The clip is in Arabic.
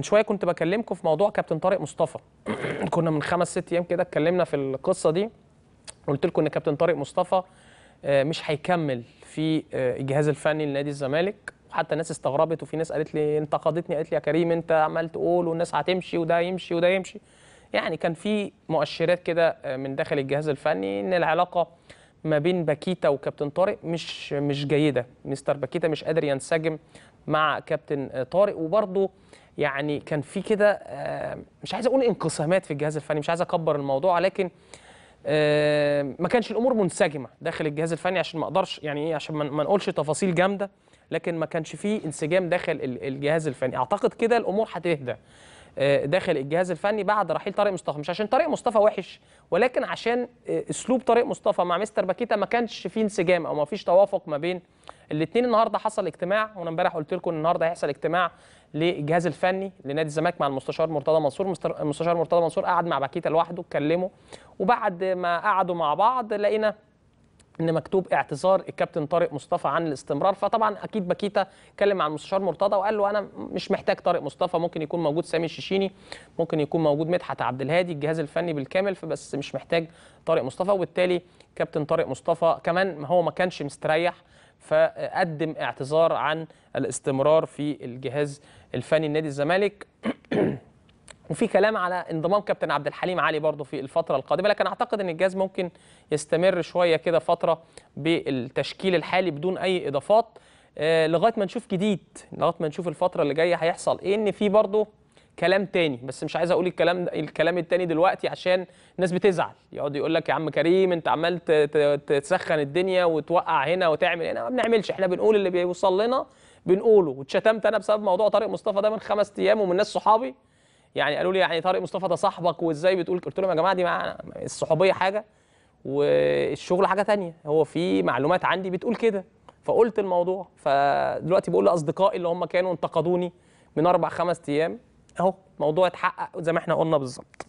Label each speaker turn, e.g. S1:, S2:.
S1: من شوية كنت بكلمكم في موضوع كابتن طارق مصطفى. كنا من خمس ست أيام كده اتكلمنا في القصة دي. قلت لكم إن كابتن طارق مصطفى آه، مش هيكمل في آه، الجهاز الفني لنادي الزمالك. وحتى الناس استغربت وفي ناس قالت لي انتقدتني قالت لي يا كريم أنت عمال تقول والناس هتمشي وده يمشي وده يمشي. يعني كان في مؤشرات كده آه، من داخل الجهاز الفني إن العلاقة ما بين باكيتا وكابتن طارق مش مش جيدة. مستر باكيتا مش قادر ينسجم مع كابتن طارق. وبرضه يعني كان في كده آه، مش عايز أقول انقسامات في الجهاز الفني مش عايز أكبر الموضوع لكن آه، ما كانش الأمور منسجمة داخل الجهاز الفني عشان ما أقدرش يعني إيه عشان ما نقولش تفاصيل جامدة لكن ما كانش فيه انسجام داخل ال- الجهاز الفني. أعتقد كده الأمور هتهدى. داخل الجهاز الفني بعد رحيل طارق مصطفى. مش عشان طارق مصطفى وحش ولكن عشان آه، أسلوب طارق مصطفى مع مستر باكيتا ما كانش فيه انسجام أو ما فيش توافق ما بين الاثنين النهارده حصل اجتماع وأنا امبارح قلت لكم النهارده هيحصل اجتماع للجهاز الفني لنادي الزمالك مع المستشار مرتضى منصور. المستشار مرتضى منصور قعد مع باكيتا لوحده اتكلموا وبعد ما قعدوا مع بعض لقينا إن مكتوب اعتذار الكابتن طارق مصطفى عن الاستمرار. فطبعا أكيد باكيتا اتكلم مع المستشار مرتضى وقال له أنا مش محتاج طارق مصطفى ممكن يكون موجود سامي الشيشيني ممكن يكون موجود مدحت عبد الهادي الجهاز الفني بالكامل فبس مش محتاج طارق مصطفى. وبالتالي كابتن طارق مصطفى كمان هو ما كانش مستريح فقدم اعتذار عن الاستمرار في الجهاز الفني لنادي الزمالك. وفي كلام على انضمام كابتن عبد الحليم علي برضه في الفترة القادمة لكن أعتقد إن الجهاز ممكن يستمر شوية كده فترة بالتشكيل الحالي بدون أي إضافات آه، لغاية ما نشوف جديد لغاية ما نشوف الفترة اللي جاية هيحصل إيه إن في برضه كلام تاني. بس مش عايز أقول الكلام الكلام التاني دلوقتي عشان الناس بتزعل. يقعد يقول لك يا عم كريم أنت عمال تسخن الدنيا وتوقع هنا وتعمل هنا. ما بنعملش إحنا بنقول اللي بيوصل لنا بنقوله. واتشتمت أنا بسبب موضوع طارق مصطفى ده من خمس أيام ومن ناس صحابي. يعني قالوا لي يعني طارق مصطفى ده صاحبك وإزاي بتقول قلت لهم يا جماعة دي مع الصحوبية حاجة والشغل حاجة تانية. هو في معلومات عندي بتقول كده فقلت الموضوع. فدلوقتي بقول لأصدقائي اللي هم كانوا انتقدوني من أربع خمس أيام أهو موضوع اتحقق زي ما إحنا قلنا بالظبط.